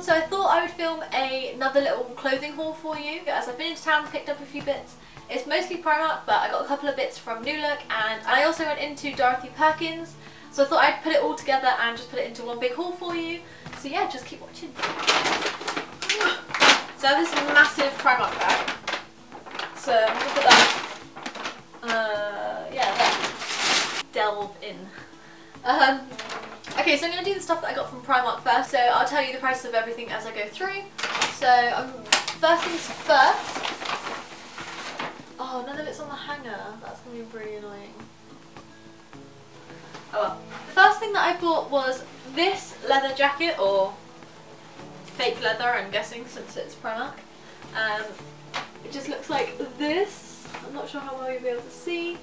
so I thought I would film a, another little clothing haul for you as I've been into town picked up a few bits. It's mostly Primark but I got a couple of bits from New Look and I also went into Dorothy Perkins so I thought I'd put it all together and just put it into one big haul for you. So yeah, just keep watching. So this massive Primark bag. So I'm going to put that, uh, yeah, there. Delve in. Um, okay, so I'm going to do the stuff that I got from Primark first. So I'll tell you the prices of everything as I go through. So um, first things first. Oh, none of it's on the hanger. That's going to be pretty annoying. Oh well. The first thing that I bought was this leather jacket, or fake leather I'm guessing since it's Primark. Um, it just looks like this. I'm not sure how well you'll be able to see.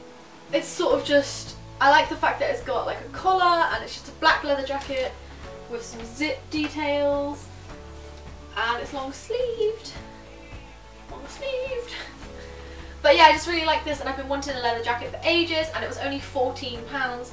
It's sort of just, I like the fact that it's got like a collar and it's just a black leather jacket with some zip details and it's long sleeved. Long sleeved. But yeah, I just really like this and I've been wanting a leather jacket for ages and it was only £14.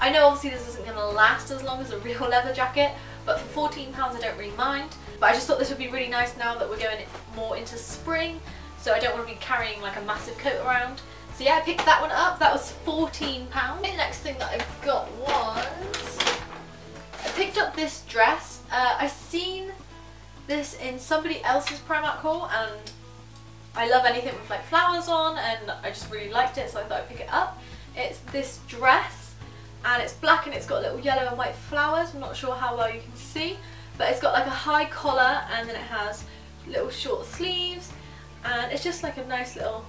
I know obviously this isn't going to last as long as a real leather jacket, but for £14 I don't really mind. But I just thought this would be really nice now that we're going more into spring, so I don't want to be carrying like a massive coat around. So yeah, I picked that one up. That was £14. The next thing that I've got was... I picked up this dress. Uh, I've seen this in somebody else's Primark haul and I love anything with like flowers on and I just really liked it so I thought I'd pick it up. It's this dress and it's black and it's got little yellow and white flowers. I'm not sure how well you can see but it's got like a high collar and then it has little short sleeves and it's just like a nice little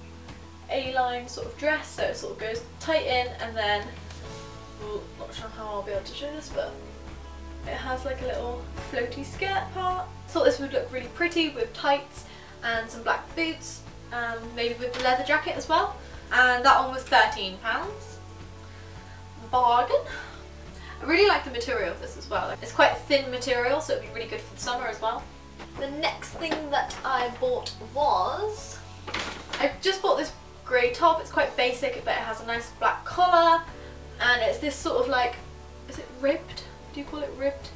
A-line sort of dress so it sort of goes tight in and then well, not sure how I'll be able to show this but it has like a little floaty skirt part. Thought this would look really pretty with tights and some black boots and maybe with the leather jacket as well and that one was £13. Bargain. I really like the material of this as well. It's quite thin material so it'd be really good for the summer as well. The next thing that I bought was... I just bought this top. It's quite basic but it has a nice black collar and it's this sort of like... Is it ribbed? Do you call it ribbed?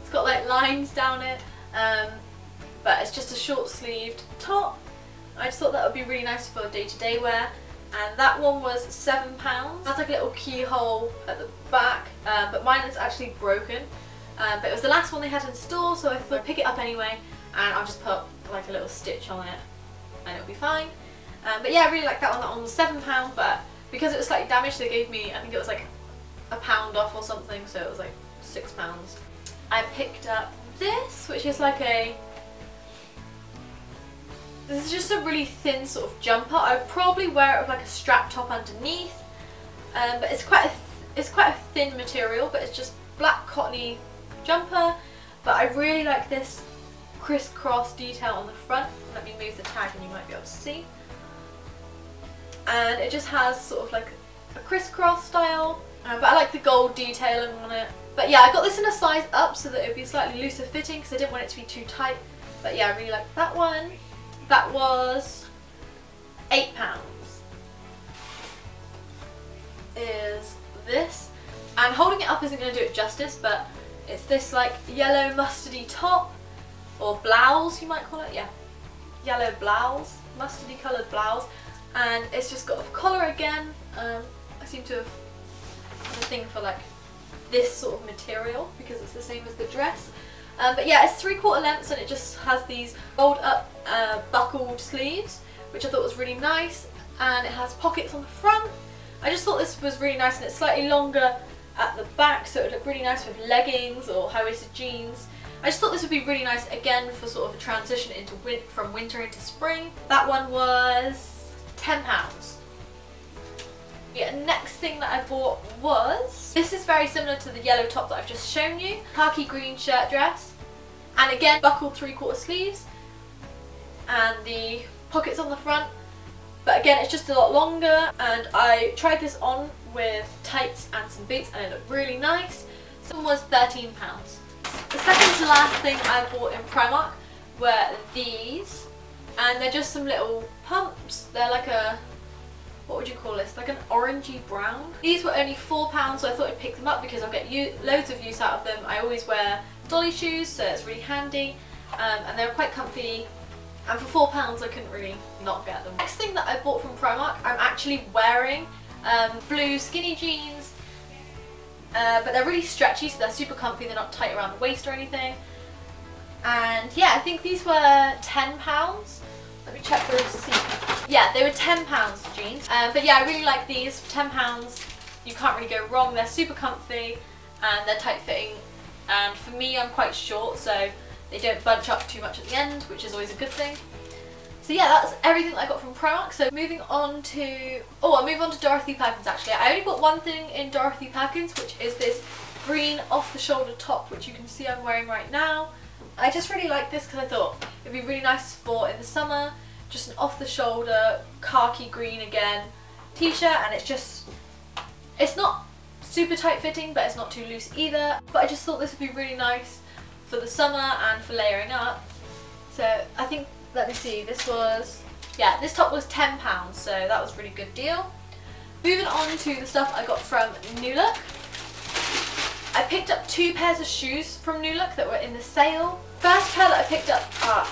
It's got like lines down it. Um, but it's just a short sleeved top. I just thought that would be really nice for day-to-day wear and that one was seven pounds. Has like a little keyhole at the back, uh, but mine is actually broken. Uh, but it was the last one they had in store, so I thought I'd pick it up anyway, and I'll just put like a little stitch on it, and it'll be fine. Um, but yeah, I really like that one. That one was seven pound, but because it was slightly damaged, they gave me I think it was like a pound off or something, so it was like six pounds. I picked up this, which is like a this is just a really thin sort of jumper. I would probably wear it with like a strap top underneath. Um, but it's quite a it's quite a thin material, but it's just black cottony jumper. But I really like this crisscross detail on the front. Let me move the tag and you might be able to see. And it just has sort of like a crisscross style. Uh, but I like the gold detailing on it. But yeah, I got this in a size up so that it would be slightly looser fitting because I didn't want it to be too tight. But yeah, I really like that one. That was £8. Is this. And holding it up isn't going to do it justice, but it's this like yellow mustardy top, or blouse you might call it, yeah. Yellow blouse, mustardy coloured blouse. And it's just got a collar again. Um, I seem to have a thing for like this sort of material because it's the same as the dress. Um, but yeah, it's three quarter lengths and it just has these rolled up uh, buckled sleeves, which I thought was really nice. And it has pockets on the front. I just thought this was really nice and it's slightly longer at the back, so it would look really nice with leggings or high-waisted jeans. I just thought this would be really nice again for sort of a transition into win from winter into spring. That one was £10. Yeah, next thing that I bought was, this is very similar to the yellow top that I've just shown you, khaki green shirt dress. And again, buckled three quarter sleeves and the pockets on the front. But again, it's just a lot longer and I tried this on with tights and some boots and it looked really nice. This one was £13. The second to last thing I bought in Primark were these and they're just some little pumps. They're like a what would you call this, like an orangey brown. These were only £4 so I thought I'd pick them up because I'll get loads of use out of them. I always wear dolly shoes, so it's really handy. Um, and they're quite comfy. And for £4 I couldn't really not get them. Next thing that I bought from Primark, I'm actually wearing um, blue skinny jeans. Uh, but they're really stretchy, so they're super comfy. They're not tight around the waist or anything. And yeah, I think these were £10. Let me check the receipt. Yeah, they were £10 jeans. Um, but yeah, I really like these. For £10, you can't really go wrong. They're super comfy and they're tight fitting. And for me, I'm quite short, so they don't bunch up too much at the end, which is always a good thing. So yeah, that's everything that I got from Primark. So moving on to... Oh, I'll move on to Dorothy Perkins actually. I only got one thing in Dorothy Perkins, which is this green off-the-shoulder top, which you can see I'm wearing right now. I just really like this because I thought it'd be really nice for in the summer. Just an off-the-shoulder, khaki green again t-shirt and it's just... It's not super tight fitting, but it's not too loose either. But I just thought this would be really nice for the summer and for layering up. So I think, let me see, this was, yeah, this top was £10, so that was a really good deal. Moving on to the stuff I got from New Look. I picked up two pairs of shoes from New Look that were in the sale. First pair that I picked up are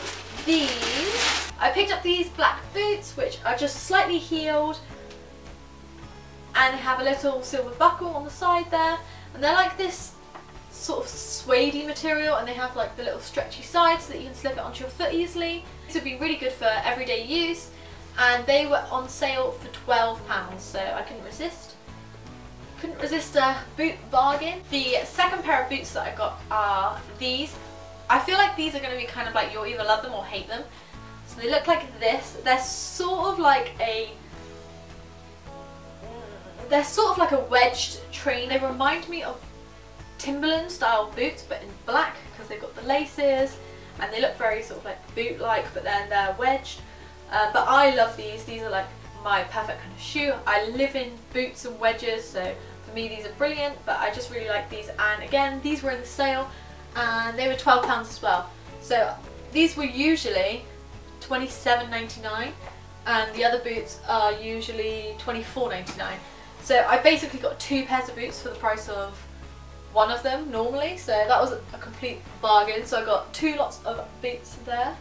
these. I picked up these black boots, which are just slightly heeled and have a little silver buckle on the side there. And they're like this sort of suede material and they have like the little stretchy sides so that you can slip it onto your foot easily. This would be really good for everyday use and they were on sale for £12 so I couldn't resist. Couldn't resist a boot bargain. The second pair of boots that I got are these. I feel like these are going to be kind of like you'll either love them or hate them. So they look like this. They're sort of like a they're sort of like a wedged train. They remind me of Timberland style boots but in black because they've got the laces and they look very sort of like boot like but then they're wedged. Uh, but I love these. These are like my perfect kind of shoe. I live in boots and wedges so for me these are brilliant but I just really like these and again these were in the sale and they were £12 as well. So these were usually $27.99 and the other boots are usually $24.99. So I basically got two pairs of boots for the price of one of them normally, so that was a complete bargain. So I got two lots of boots there.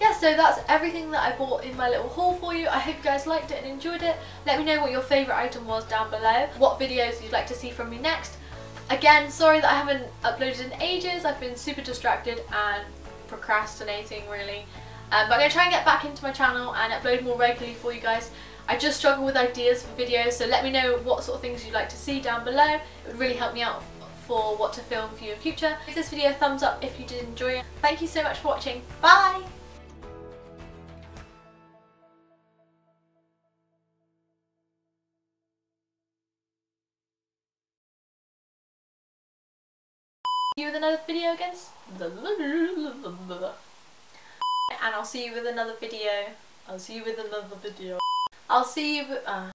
Yeah, so that's everything that I bought in my little haul for you. I hope you guys liked it and enjoyed it. Let me know what your favourite item was down below. What videos you'd like to see from me next. Again, sorry that I haven't uploaded in ages. I've been super distracted and procrastinating really. Um, but I'm going to try and get back into my channel and upload more regularly for you guys. I just struggle with ideas for videos, so let me know what sort of things you'd like to see down below. It would really help me out for what to film for you in future. Give this video a thumbs up if you did enjoy it. Thank you so much for watching. Bye! You with another video again. And I'll see you with another video. I'll see you with another video. I'll see you. Uh,